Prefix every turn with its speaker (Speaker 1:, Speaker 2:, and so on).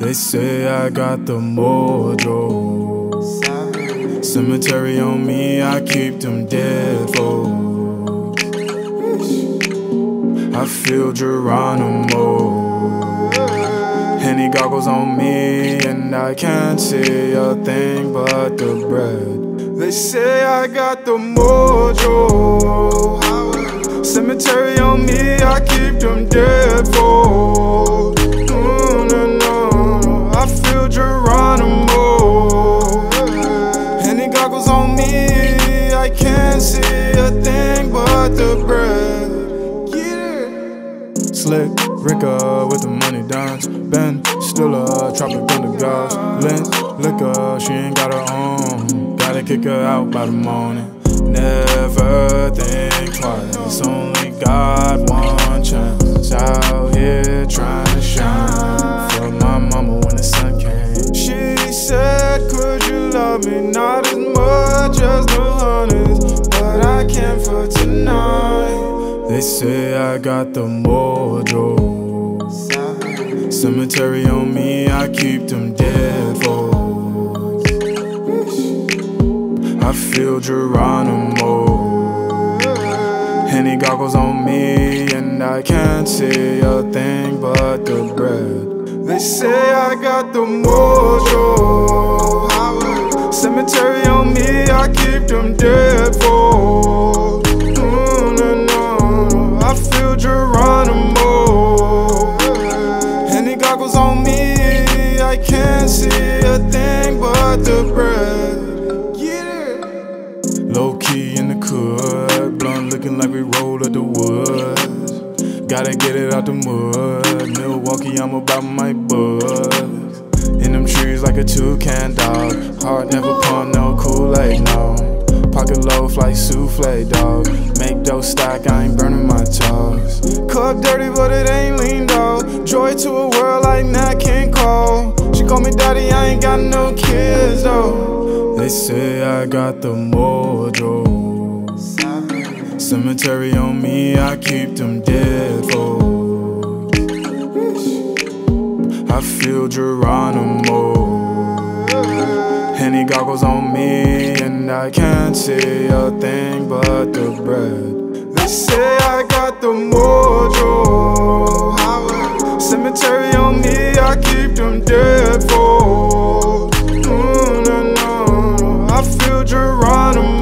Speaker 1: They say I got the mojo. Cemetery on me, I keep them dead folks. I feel Geronimo. Henny goggles on me, and I can't see a thing but the bread. They say I got the mojo. Cemetery on me, I keep them dead folks. Goggles on me, I can't see a thing but the bread. Yeah. Slick, Ricker with the money dance. Ben, Stiller, tropic thunder gods. Lens, liquor, she ain't got her own. Gotta kick her out by the morning. Never think twice, only got one chance. Out here trying to shine for my mama when the sun came. Me? Not as much as the hundreds, but I can for tonight. They say I got the mojo. Cemetery on me, I keep them dead folks. I feel Geronimo. Henny goggles on me, and I can't see a thing but the bread. They say I got the mojo. I can't see a thing but the bread. Low key in the hood, blunt looking like we roll at the woods. Gotta get it out the mud. Milwaukee, I'm about my buzz. In them trees like a toucan dog. Heart never pump no Kool-Aid, no. Pocket loaf like souffle, dog. Make dough stack, I ain't burning my toes. Cup dirty, but it ain't lean, dog. Joy to a world like King Cole. Call me daddy, I ain't got no kids, though. They say I got the mojo. Cemetery on me, I keep them dead folks. I feel Geronimo. Henny goggles on me, and I can't see a thing but Geronimo.